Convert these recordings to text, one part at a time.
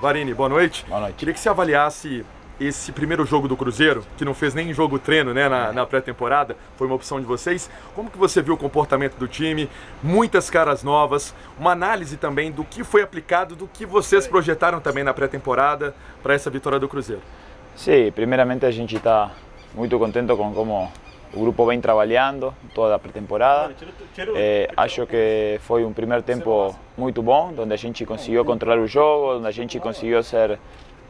Varini, boa noite. Boa noite. Queria que você avaliasse esse primeiro jogo do Cruzeiro, que não fez nem jogo treino né, na, na pré-temporada, foi uma opção de vocês. Como que você viu o comportamento do time? Muitas caras novas, uma análise também do que foi aplicado, do que vocês projetaram também na pré-temporada para essa vitória do Cruzeiro. Sim, primeiramente a gente está muito contente com como o grupo vem trabalhando toda a pré-temporada. Eh, acho que foi um primeiro tempo muito bom, onde a gente conseguiu controlar o jogo, onde a gente conseguiu ser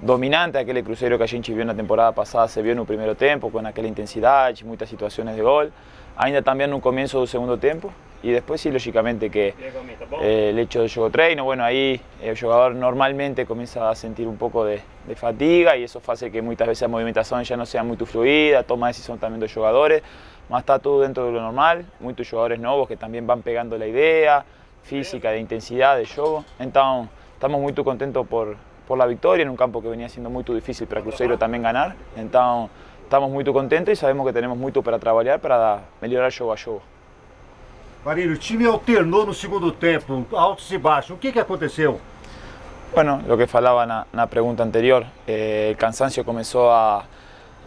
dominante aquele Cruzeiro que a gente viu na temporada passada, se viu no primeiro tempo, com aquela intensidade, muitas situações de gol. Ainda também no começo do segundo tempo. E depois, sim, logicamente, que eh, el hecho del jogo treino, bueno, aí o jogador normalmente começa a sentir um pouco de, de fatiga e isso faz que muitas vezes a movimentação já não seja muito fluida, toma decisão também dos jogadores, mas está tudo dentro do normal, muitos jogadores novos que também vão pegando a ideia física, de intensidade de jogo, então estamos muito contentos por, por la victoria en un campo que venía siendo muy difícil para Cruzeiro también ganar. Entonces, estamos muy contentos y sabemos que tenemos mucho para trabajar para melhorar jogo a jogo. Marinho, o time alternou no segundo tempo, altos e baixos. O que, que aconteceu? Bueno, lo que falaba na, na pregunta anterior, eh, el cansancio comenzó a,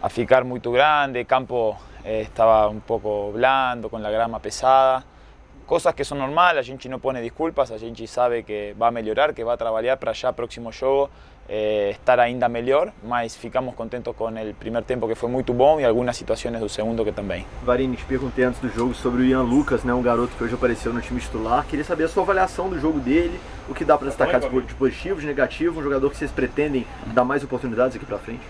a ficar muy grande, el campo eh, estaba un poco blando, con la grama pesada. Cosas que son normales, a gente não pone desculpas, a gente sabe que vai melhorar, que vai trabalhar para já próximo jogo eh, estar ainda melhor, mas ficamos contentos com o primeiro tempo que foi muito bom e algumas situações do segundo que também. Varini, te perguntei antes do jogo sobre o Ian Lucas, né, um garoto que hoje apareceu no time titular. Queria saber a sua avaliação do jogo dele, o que dá para destacar de positivo, de negativo, um jogador que vocês pretendem dar mais oportunidades aqui para frente.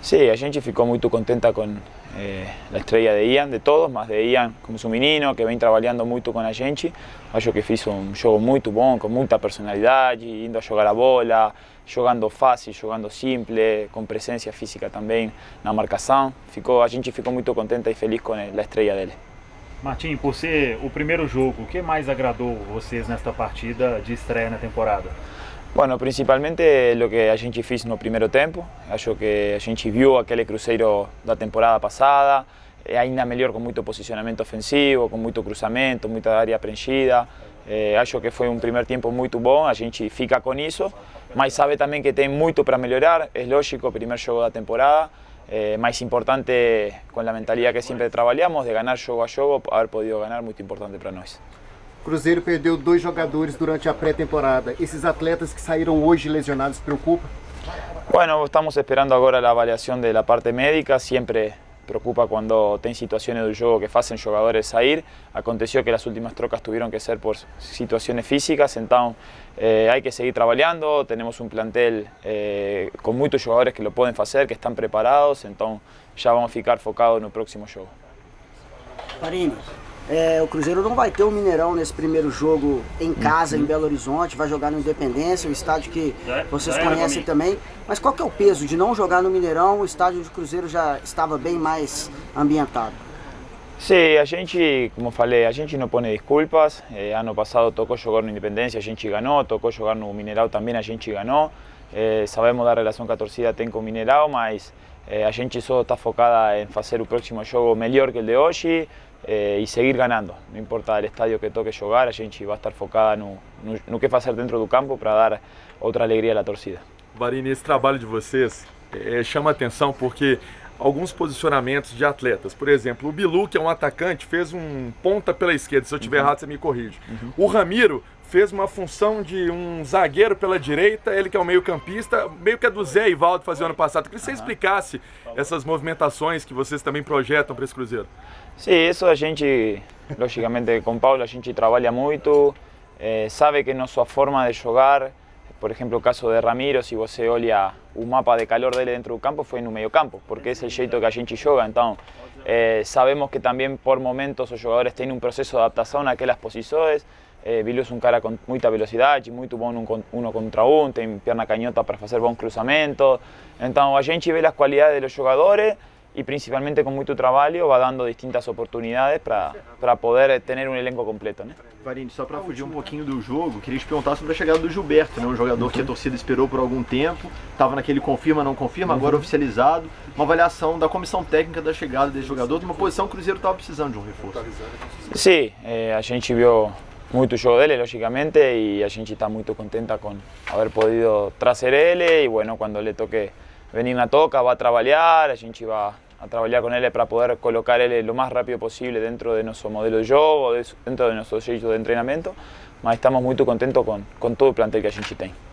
Sí, a gente ficou muito contenta com eh, a estrela de Ian, de todos, mas de Ian como seu menino, que vem trabalhando muito com a gente. Acho que fez um jogo muito bom, com muita personalidade, indo a jogar a bola, jogando fácil, jogando simples, com presença física também na marcação. Ficou, a gente ficou muito contente e feliz com a estrela dele. Martim, por ser o primeiro jogo, o que mais agradou vocês nesta partida de estreia na temporada? Bueno, principalmente lo que a gente fez no primeiro tempo. Acho que a gente viu aquele Cruzeiro da temporada passada, ainda melhor com muito posicionamento ofensivo, com muito cruzamento, muita área preenchida. Eh, acho que foi um primeiro tempo muito bom, a gente fica com isso, mas sabe também que tem muito para melhorar. É lógico, primeiro jogo da temporada, eh, mais importante com a mentalidade que sempre trabalhamos, de ganhar jogo a jogo, haver podido ganhar, muito importante para nós. Cruzeiro perdeu dois jogadores durante a pré-temporada. Esses atletas que saíram hoje lesionados preocupam? Bueno, estamos esperando agora a avaliação da parte médica. Sempre preocupa quando tem situações do jogo que fazem jogadores sair. Aconteceu que as últimas trocas tiveram que ser por situações físicas, então eh, hay que seguir trabalhando. Temos um plantel eh, com muitos jogadores que lo podem fazer, que estão preparados, então já vamos ficar focados no próximo jogo. Parini, é, o Cruzeiro não vai ter o um Mineirão nesse primeiro jogo em casa, uhum. em Belo Horizonte, vai jogar no Independência, o estádio que vocês conhecem também. Mas qual que é o peso de não jogar no Mineirão? O estádio do Cruzeiro já estava bem mais ambientado. Sim, a gente, como falei, a gente não põe desculpas. Eh, ano passado tocou jogar no Independência, a gente ganhou. Tocou jogar no Mineirão também, a gente ganhou. Eh, sabemos da relação que a torcida tem com o Mineirão, mas eh, a gente só está focada em fazer o próximo jogo melhor que o de hoje. eh, y seguir ganando. No importa el estadio que toque jogar, a gente vai estar focada no, no, no que fazer dentro do campo para dar outra alegria à torcida. Varini, esse trabalho de vocês é, chama atenção porque alguns posicionamentos de atletas, por exemplo, o Bilu, que é um atacante, fez um ponta pela esquerda, se eu estiver uhum. errado você me corrige. Uhum. O Ramiro fez uma função de um zagueiro pela direita, ele que é o meio campista, meio que é do Zé Ivaldo fazer ano passado. Queria que você explicasse essas movimentações que vocês também projetam para esse Cruzeiro. Sim, isso a gente, logicamente com Paulo, a gente trabalha muito, eh, sabe que nossa forma de jogar, por exemplo, o caso de Ramiro, se você olha o mapa de calor dele dentro do campo, foi no meio campo, porque é o jeito que a gente joga, então eh, sabemos que também por momentos os jogadores têm um processo de adaptação naquelas posições, Eh, Bilu é um cara com muita velocidade, muito bom um, uno contra um, tem perna canhota para fazer bons cruzamentos. Então a gente vê as qualidades dos jogadores e principalmente com muito trabalho vai dando distintas oportunidades para poder ter um elenco completo. Né? Varini, só para fugir um pouquinho do jogo, queria te perguntar sobre a chegada do Gilberto, né? um jogador uhum. que a torcida esperou por algum tempo, estava naquele confirma, não confirma, uhum. agora oficializado. Uma avaliação da comissão técnica da chegada desse jogador, de uma posição que o Cruzeiro estava precisando de um reforço. Sim, eh, a gente viu muito o jogo dele, logicamente, e a está muito contenta com haver podido trazer ele. E, bueno, quando ele toque venir na toca, vai trabalhar, a gente vai a trabalhar com ele para poder colocar ele lo mais rápido possível dentro de nosso modelo de jogo, dentro de nosso jeito de treinamento. Mas estamos muito contentos com, com todo o plantel que a tem.